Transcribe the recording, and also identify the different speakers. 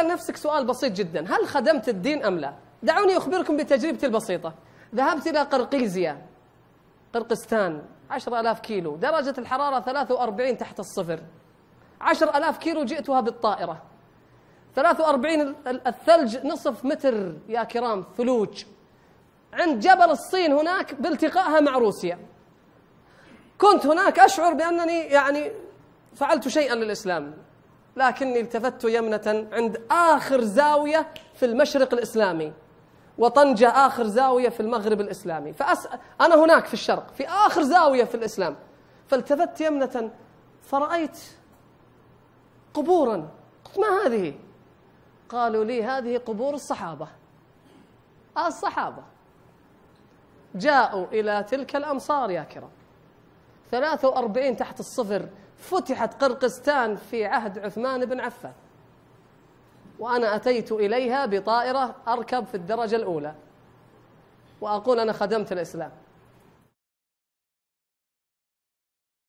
Speaker 1: تسأل نفسك سؤال بسيط جدا. هل خدمت الدين أم لا؟ دعوني أخبركم بتجربتي البسيطة. ذهبت إلى قرقيزيا قرقستان عشر ألاف كيلو. درجة الحرارة 43 تحت الصفر. عشر ألاف كيلو جئتها بالطائرة. 43 الثلج نصف متر. يا كرام ثلوج. عند جبل الصين هناك بالتقائها مع روسيا. كنت هناك أشعر بأنني يعني فعلت شيئا للإسلام. لكني التفت يمنة عند آخر زاوية في المشرق الإسلامي وطنجة آخر زاوية في المغرب الإسلامي. فأس... أنا هناك في الشرق في آخر زاوية في الإسلام. فالتفت يمنة فرأيت قبورا. قلت ما هذه؟ قالوا لي هذه قبور الصحابة. الصحابة. جاءوا إلى تلك الأمصار يا كرام. 43 تحت الصفر. فتحت قرقستان في عهد عثمان بن عفان. وأنا أتيت إليها بطائرة أركب في الدرجة الأولى. وأقول أنا خدمت الإسلام.